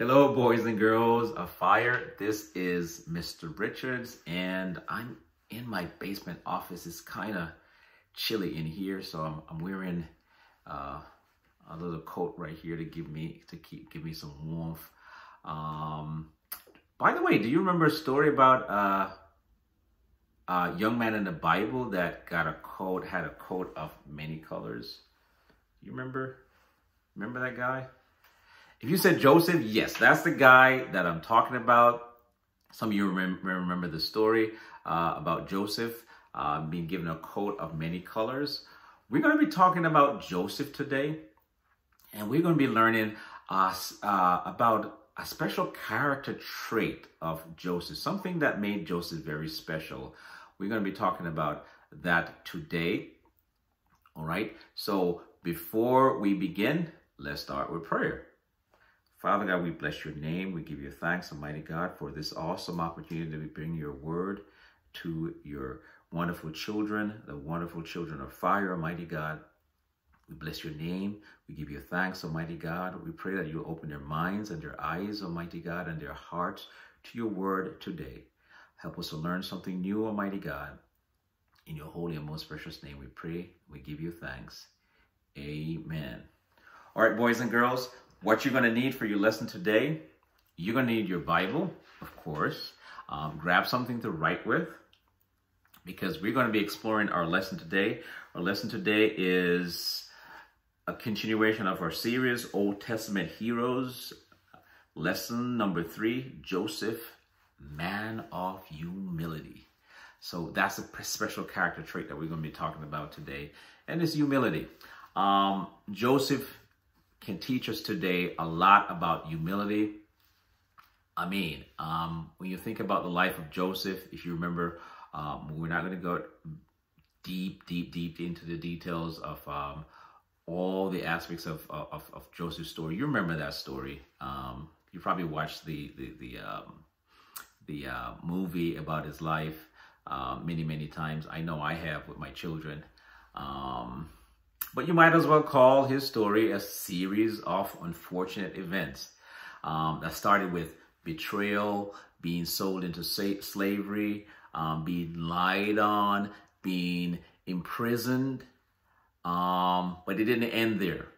Hello, boys and girls of fire. This is Mr. Richards, and I'm in my basement office. It's kind of chilly in here, so I'm, I'm wearing uh, a little coat right here to give me to keep give me some warmth. Um, by the way, do you remember a story about uh, a young man in the Bible that got a coat, had a coat of many colors? You remember? Remember that guy? If you said Joseph, yes, that's the guy that I'm talking about. Some of you remember, remember the story uh, about Joseph uh, being given a coat of many colors. We're going to be talking about Joseph today, and we're going to be learning uh, uh, about a special character trait of Joseph, something that made Joseph very special. We're going to be talking about that today. All right. So before we begin, let's start with prayer. Father God, we bless your name. We give you thanks, Almighty God, for this awesome opportunity to bring your word to your wonderful children, the wonderful children of fire, Almighty God. We bless your name. We give you thanks, Almighty God. We pray that you open their minds and their eyes, Almighty God, and their hearts to your word today. Help us to learn something new, Almighty God. In your holy and most precious name we pray. We give you thanks. Amen. All right, boys and girls, what you're going to need for your lesson today, you're going to need your Bible, of course. Um, grab something to write with because we're going to be exploring our lesson today. Our lesson today is a continuation of our series, Old Testament Heroes. Lesson number three, Joseph, man of humility. So that's a special character trait that we're going to be talking about today, and it's humility. Um, Joseph can teach us today a lot about humility. I mean, um, when you think about the life of Joseph, if you remember, um, we're not going to go deep, deep, deep into the details of um, all the aspects of, of, of, Joseph's story. You remember that story. Um, you probably watched the, the, the, um, the uh, movie about his life uh, many, many times. I know I have with my children. Um, but you might as well call his story a series of unfortunate events um, that started with betrayal, being sold into slavery, um, being lied on, being imprisoned. Um, but it didn't end there.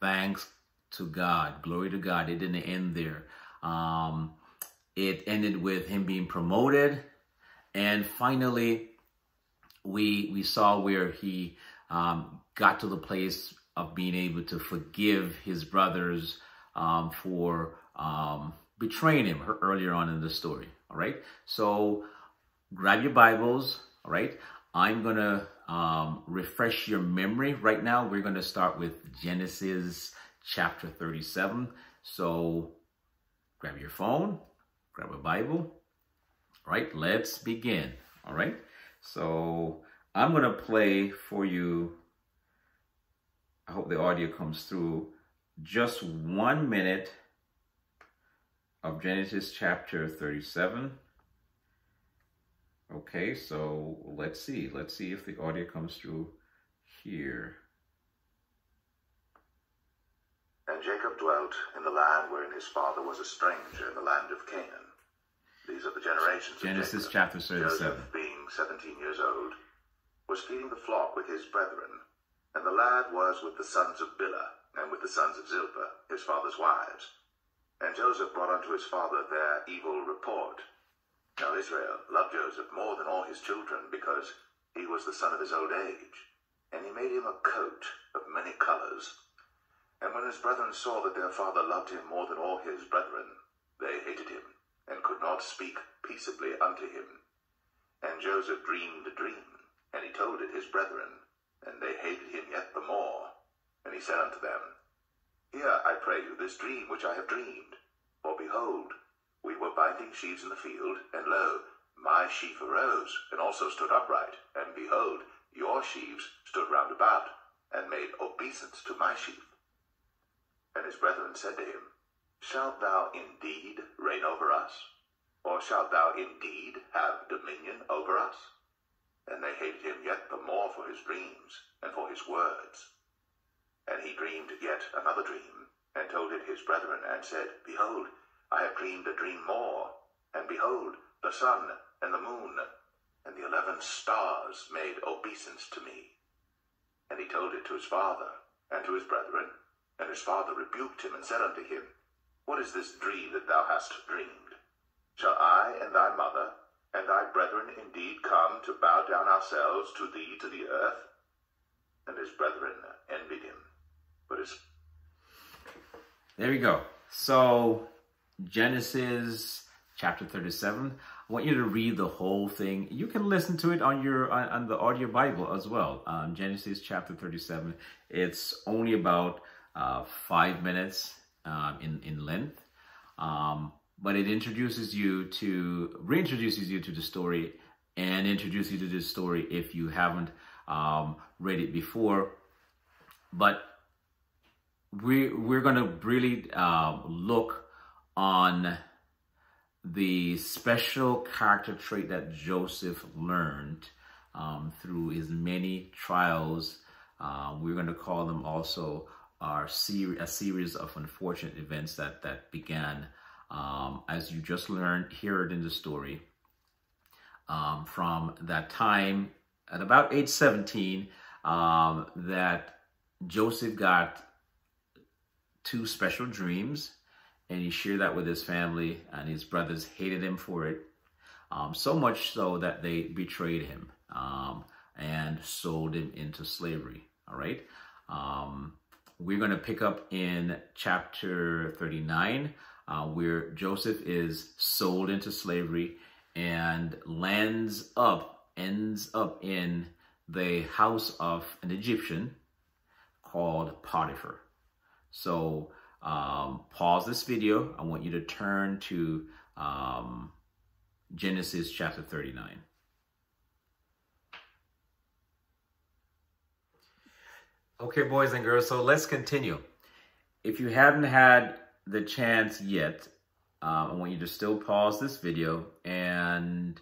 Thanks to God. Glory to God. It didn't end there. Um, it ended with him being promoted. And finally, we we saw where he um, got to the place of being able to forgive his brothers um, for um, betraying him earlier on in the story. All right. So grab your Bibles. All right. I'm going to um, refresh your memory right now. We're going to start with Genesis chapter 37. So grab your phone, grab a Bible. All right. Let's begin. All right. So I'm going to play for you I hope the audio comes through. Just one minute of Genesis chapter 37. Okay, so let's see. Let's see if the audio comes through here. And Jacob dwelt in the land wherein his father was a stranger in the land of Canaan. These are the generations Genesis of Jacob. chapter 37. Joseph, being 17 years old, was feeding the flock with his brethren and the lad was with the sons of Bilhah, and with the sons of Zilpah, his father's wives. And Joseph brought unto his father their evil report. Now Israel loved Joseph more than all his children, because he was the son of his old age. And he made him a coat of many colors. And when his brethren saw that their father loved him more than all his brethren, they hated him, and could not speak peaceably unto him. And Joseph dreamed a dream, and he told it his brethren, and they hated him yet the more. And he said unto them, Hear, I pray you, this dream which I have dreamed. For behold, we were binding sheaves in the field, and lo, my sheaf arose, and also stood upright, and behold, your sheaves stood round about, and made obeisance to my sheaf. And his brethren said to him, Shalt thou indeed reign over us? Or shalt thou indeed have dominion over us? And they hated him yet the more for his dreams and for his words. And he dreamed yet another dream, and told it his brethren, and said, Behold, I have dreamed a dream more, and behold, the sun and the moon and the eleven stars made obeisance to me. And he told it to his father and to his brethren, and his father rebuked him and said unto him, What is this dream that thou hast dreamed? Shall I and thy mother and thy brethren indeed come ourselves to thee to the earth? And his brethren envied him. But his There we go. So Genesis chapter 37. I want you to read the whole thing. You can listen to it on your on, the audio Bible as well. Um, Genesis chapter 37. It's only about uh, five minutes um, in in length, um, but it introduces you to reintroduces you to the story and introduces you to this story if you haven't um, read it before. But we we're gonna really uh, look on the special character trait that Joseph learned um, through his many trials. Uh, we're going to call them also our ser- a series of unfortunate events that that began, um, as you just learned, heard in the story, um, from that time at about age 17 um, that Joseph got two special dreams and he shared that with his family and his brothers hated him for it um, so much so that they betrayed him um, and sold him into slavery all right? Um, we're going to pick up in chapter 39 uh, where joseph is sold into slavery and lands up ends up in the house of an egyptian called potiphar so um, pause this video. I want you to turn to um, Genesis chapter 39. Okay, boys and girls, so let's continue. If you haven't had the chance yet, um, I want you to still pause this video and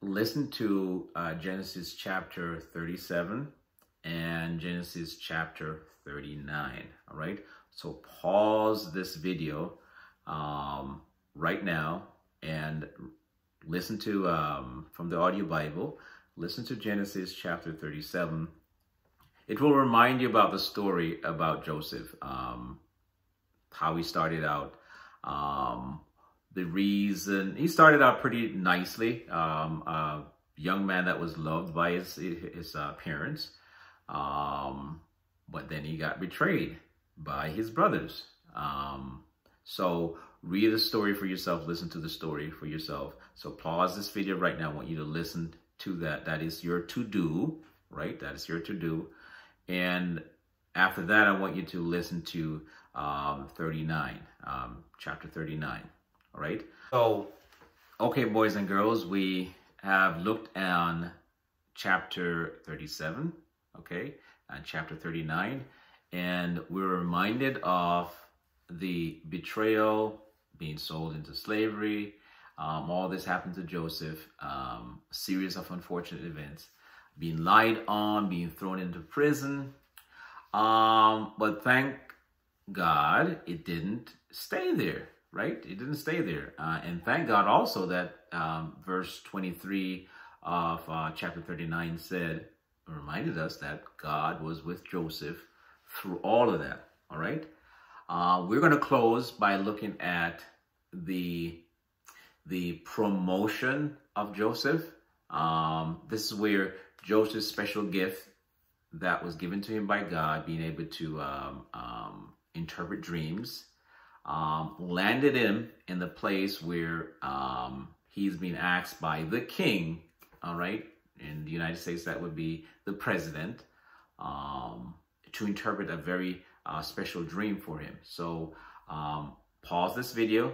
listen to uh, Genesis chapter 37 and Genesis chapter 39, all right? So pause this video um, right now and listen to, um, from the audio Bible, listen to Genesis chapter 37. It will remind you about the story about Joseph, um, how he started out, um, the reason, he started out pretty nicely, um, a young man that was loved by his, his uh, parents, um, but then he got betrayed by his brothers. Um, so read the story for yourself, listen to the story for yourself. So pause this video right now. I want you to listen to that. That is your to-do, right? That is your to-do. And after that, I want you to listen to um, 39, um, chapter 39, all right? So, okay, boys and girls, we have looked on chapter 37, okay, and chapter 39 and we're reminded of the betrayal, being sold into slavery. Um, all this happened to Joseph, um, a series of unfortunate events, being lied on, being thrown into prison. Um, but thank God it didn't stay there, right? It didn't stay there. Uh, and thank God also that um, verse 23 of uh, chapter 39 said, reminded us that God was with Joseph through all of that, all right? Uh, we're going to close by looking at the, the promotion of Joseph. Um, this is where Joseph's special gift that was given to him by God, being able to um, um, interpret dreams, um, landed him in the place where um, he's being asked by the king, all right? In the United States, that would be the president. Um, to interpret a very uh, special dream for him. So um, pause this video.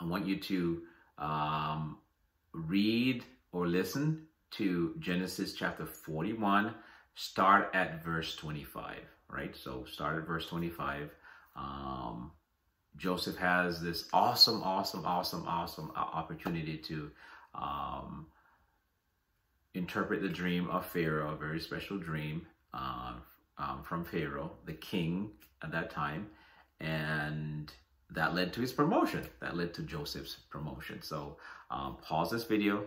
I want you to um, read or listen to Genesis chapter 41, start at verse 25, right? So start at verse 25. Um, Joseph has this awesome, awesome, awesome, awesome uh, opportunity to um, interpret the dream of Pharaoh, a very special dream uh, um, from Pharaoh, the king at that time. and that led to his promotion. That led to Joseph's promotion. So um, pause this video,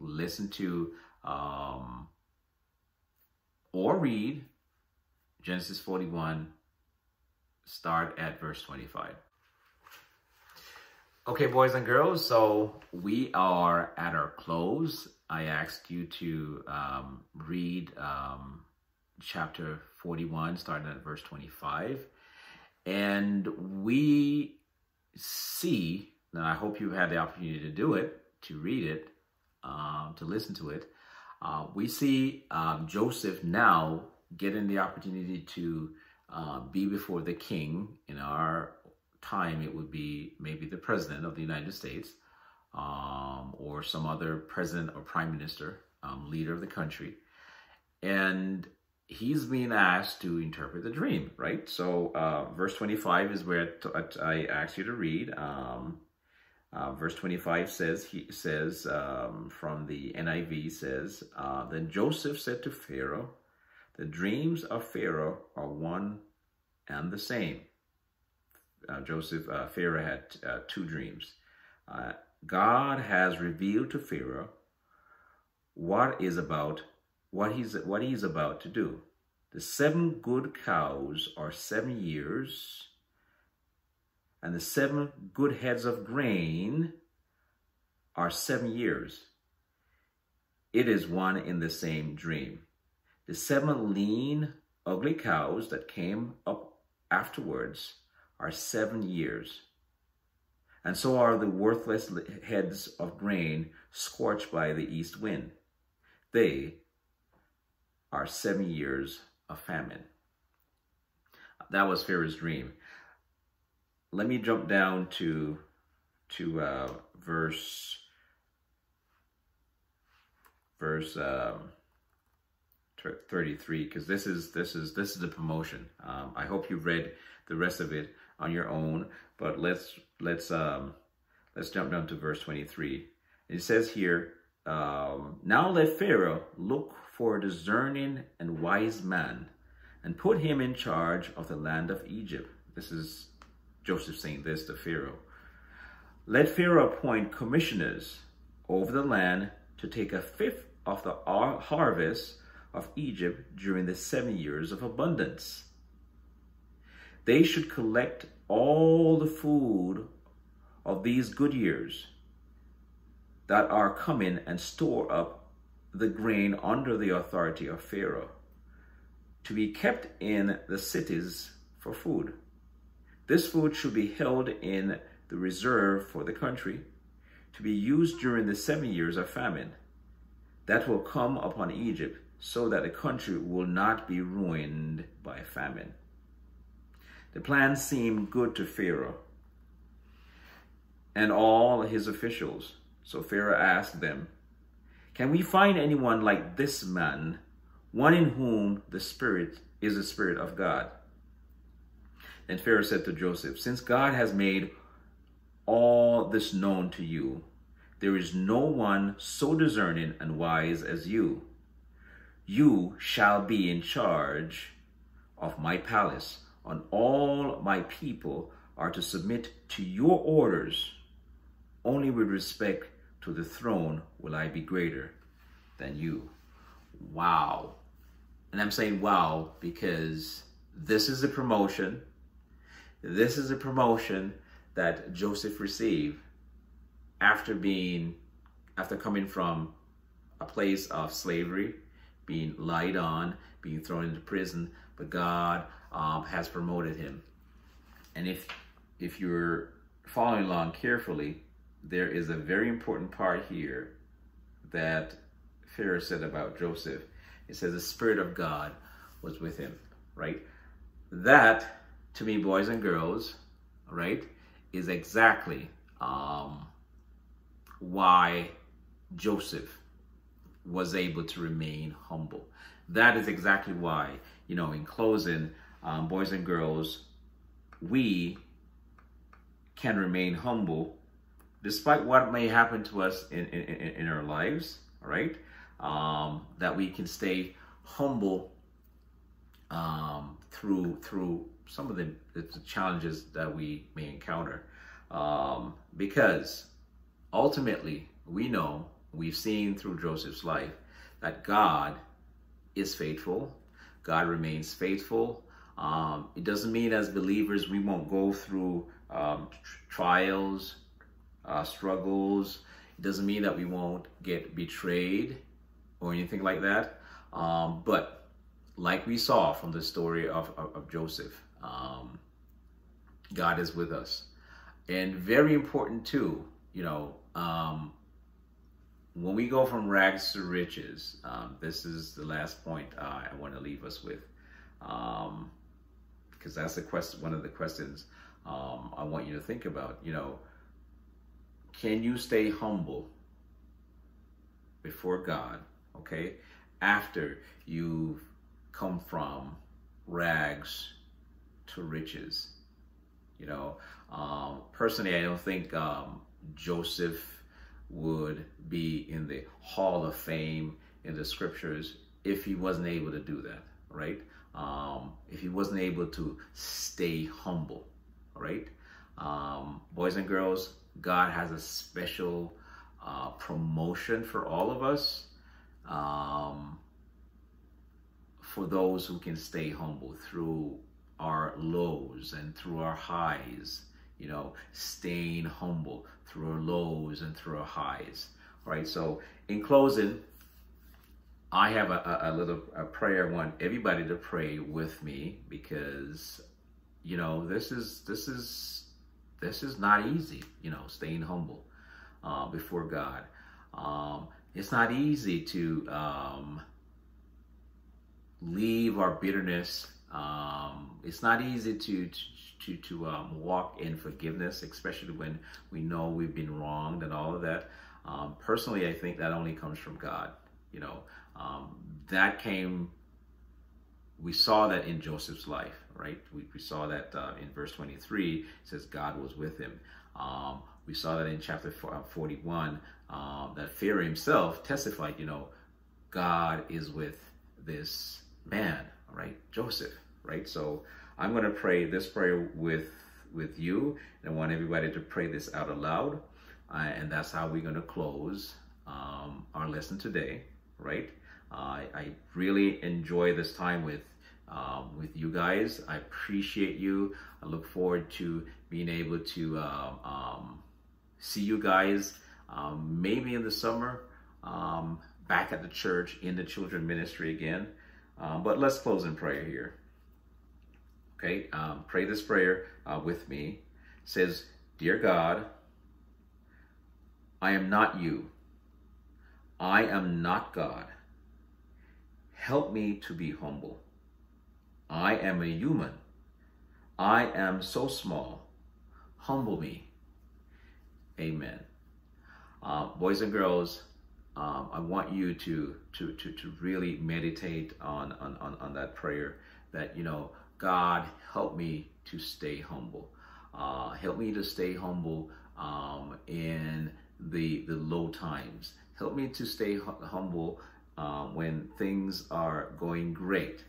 listen to um, or read Genesis 41, start at verse 25. Okay, boys and girls, so we are at our close. I asked you to um, read um, chapter 41, starting at verse 25. And we see, and I hope you had the opportunity to do it, to read it, um, to listen to it. Uh, we see um, Joseph now getting the opportunity to uh, be before the king. In our time, it would be maybe the president of the United States um, or some other president or prime minister, um, leader of the country. And he's being asked to interpret the dream, right? So uh, verse 25 is where I asked you to read. Um, uh, verse 25 says, he says um, from the NIV says, uh, Then Joseph said to Pharaoh, The dreams of Pharaoh are one and the same. Uh, Joseph, uh, Pharaoh had uh, two dreams. Uh, God has revealed to Pharaoh what is about what he's what he's about to do. The seven good cows are seven years and the seven good heads of grain are seven years. It is one in the same dream. The seven lean, ugly cows that came up afterwards are seven years. And so are the worthless heads of grain scorched by the east wind. They are seven years of famine. That was Pharaoh's dream let me jump down to to uh, verse verse um, 33 because this is this is this is the promotion. Um, i hope you've read the rest of it on your own but let's let's um let's jump down to verse 23 it says here um, now let pharaoh look for a discerning and wise man and put him in charge of the land of egypt. This is Joseph saying this to Pharaoh. Let Pharaoh appoint commissioners over the land to take a fifth of the harvest of Egypt during the seven years of abundance. They should collect all the food of these good years that are coming and store up the grain under the authority of Pharaoh to be kept in the cities for food. This food should be held in the reserve for the country to be used during the seven years of famine that will come upon Egypt so that the country will not be ruined by famine. The plan seemed good to Pharaoh and all his officials. So Pharaoh asked them, Can we find anyone like this man, one in whom the Spirit is the Spirit of God? And Pharaoh said to Joseph, Since God has made all this known to you, there is no one so discerning and wise as you. You shall be in charge of my palace, and all my people are to submit to your orders. Only with respect to the throne will I be greater than you. Wow. And I'm saying wow because this is a promotion this is a promotion that Joseph received after being, after coming from a place of slavery, being lied on, being thrown into prison, but God um, has promoted him. And if if you're following along carefully, there is a very important part here that Pharaoh said about Joseph. It says the Spirit of God was with him, right? That to me, boys and girls, right, is exactly um, why Joseph was able to remain humble. That is exactly why, you know, in closing, um, boys and girls, we can remain humble despite what may happen to us in, in, in our lives, right? Um, that we can stay humble um, through through some of the, the challenges that we may encounter. Um, because ultimately, we know, we've seen through Joseph's life, that God is faithful. God remains faithful. Um, it doesn't mean as believers we won't go through um, trials, uh, struggles. It doesn't mean that we won't get betrayed or anything like that. Um, but like we saw from the story of, of, of Joseph, um, God is with us. And very important too, you know, um, when we go from rags to riches, um, this is the last point uh, I want to leave us with, because um, that's the question, one of the questions um, I want you to think about. You know, can you stay humble before God? Okay, after you've come from rags to riches. You know, um, personally, I don't think um, Joseph would be in the Hall of Fame in the scriptures if he wasn't able to do that, right? Um, if he wasn't able to stay humble, right? Um, boys and girls, God has a special uh, promotion for all of us. Um, for those who can stay humble through our lows and through our highs, you know, staying humble through our lows and through our highs. All right. So in closing, I have a, a, little a prayer. I want everybody to pray with me because, you know, this is this is this is not easy. You know, staying humble uh, before God. Um, it's not easy to um, leave our bitterness. Um, it's not easy to to to um, walk in forgiveness, especially when we know we've been wronged and all of that. Um, personally, I think that only comes from God. You know, um, that came. We saw that in Joseph's life, right? We, we saw that uh, in verse 23. It says God was with him. Um, we saw that in chapter 41 um, that Pharaoh himself testified, you know, God is with this man, right? Joseph, right? So I'm going to pray this prayer with with you, and I want everybody to pray this out aloud, uh, and that's how we're going to close um, our lesson today, right? Uh, I really enjoy this time with um, with you guys. I appreciate you. I look forward to being able to uh, um, see you guys um, maybe in the summer um, back at the church in the children ministry again. But let's close in prayer here. Okay, um, pray this prayer uh, with me. It says, Dear God, I am not you. I am not God. Help me to be humble. I am a human. I am so small. Humble me. Amen. Uh, boys and girls, um, I want you to, to, to, to really meditate on, on, on, on that prayer that, you know, God, help me to stay humble. Uh, help me to stay humble um, in the, the low times. Help me to stay humble uh, when things are going great.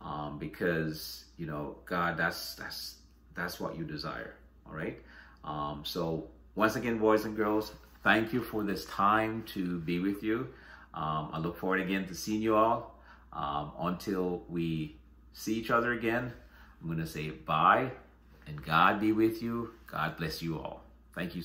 Um, because, you know, God, that's, that's, that's what you desire. All right. Um, so once again, boys and girls, thank you for this time to be with you. Um, I look forward again to seeing you all. Um, until we see each other again, I'm going to say bye and God be with you. God bless you all. Thank you.